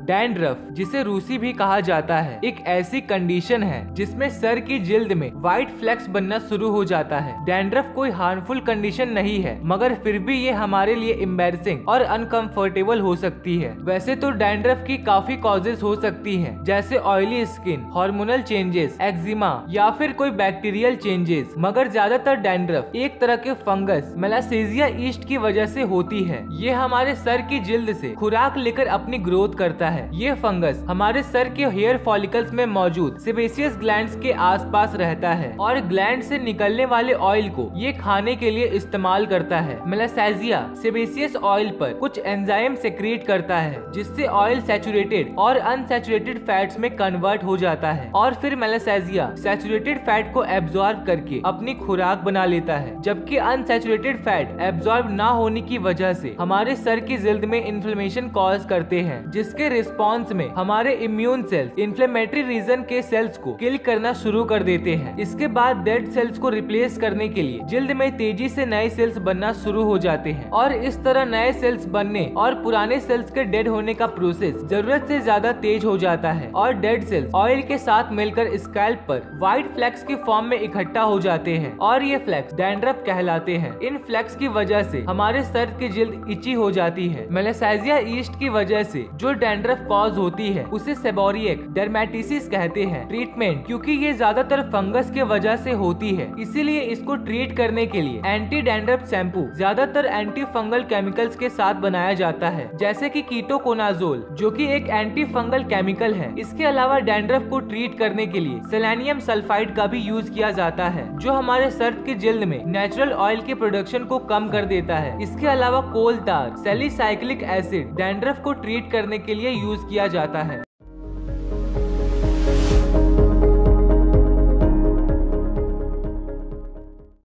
Dandruff, जिसे रूसी भी कहा जाता है, एक ऐसी कंडीशन है, जिसमें सर की जिल्द में व्हाइट फ्लैक्स बनना शुरू हो जाता है। डैंड्रफ कोई हार्मफुल कंडीशन नहीं है, मगर फिर भी ये हमारे लिए एम्बेरसिंग और अनकंफर्टेबल हो सकती है। वैसे तो डैंड्रफ की काफ़ी कॉजेज हो सकती हैं, जैसे oily skin hormonal changes eczema या फिर कोई बैक्टीरियल चेंजेस मगर ज़्यादातर डैंड्रफ एक तरह के फंगस मेलासेजिया ईस्ट की वजह से होती है। ये हमारे सर की जिल्द से खुराक लेकर अपनी ग्रोथ करता है है। ये फंगस हमारे सर के हेयर फॉलिकल्स में मौजूद सिबेसियस ग्लैंड के आसपास रहता है और ग्लैंड से निकलने वाले ऑयल को ये खाने के लिए इस्तेमाल करता है। मेलासाइजिया सिबेसियस ऑयल पर कुछ एंजाइम सेक्रेट करता है, जिससे ऑयल सेचुरेटेड और अनसेचुरेटेड फैट्स में कन्वर्ट हो जाता है और फिर मेलासाइजिया सेचुरेटेड फैट को एब्जॉर्ब करके अपनी खुराक बना लेता है, जबकि अनसेचुरेटेड फैट एब्जॉर्ब ना होने की वजह से हमारे सर की जिल्द में इन्फ्लेमेशन कॉज करते हैं, जिसके रिस्पॉन्स में हमारे इम्यून सेल्स इन्फ्लेमेटरी रीजन के सेल्स को किल करना शुरू कर देते हैं। इसके बाद डेड सेल्स को रिप्लेस करने के लिए जिल्द में तेज़ी से नए सेल्स बनना शुरू हो जाते हैं। और इस तरह नए सेल्स बनने और पुराने सेल्स के डेड होने का प्रोसेस ज़रूरत से ज़्यादा तेज हो जाता है और डेड सेल्स ऑयल के साथ मिलकर स्कैल्प पर व्हाइट फ्लैक्स के फॉर्म में इकट्ठा हो जाते हैं और ये फ्लैक्स डैंड्रफ कहलाते हैं। इन फ्लैक्स की वजह से हमारे सर की जिल्द इची हो जाती है। मेलेसाइजिया ईस्ट की वजह से जो डैंड्रफ डैंड्रफ कॉज होती है। उसे सेबोरियक डर्मेटिसिस कहते हैं। ट्रीटमेंट क्योंकि ये ज़्यादातर फंगस के वजह से होती है। इसीलिए इसको ट्रीट करने के लिए एंटी डैंड्रफ शैम्पू ज़्यादातर एंटी फंगल केमिकल्स के साथ बनाया जाता है। जैसे की कीटोकोनाजोल जो की एक एंटी फंगल केमिकल है। इसके अलावा डैंड्रफ को ट्रीट करने के लिए सेलेनियम सल्फाइड का भी यूज़ किया जाता है, जो हमारे सर्द की जिल्द में नेचुरल ऑयल के प्रोडक्शन को कम कर देता है। इसके अलावा coal tar salicylic acid dandruff को ट्रीट करने के लिए यूज़ किया जाता है।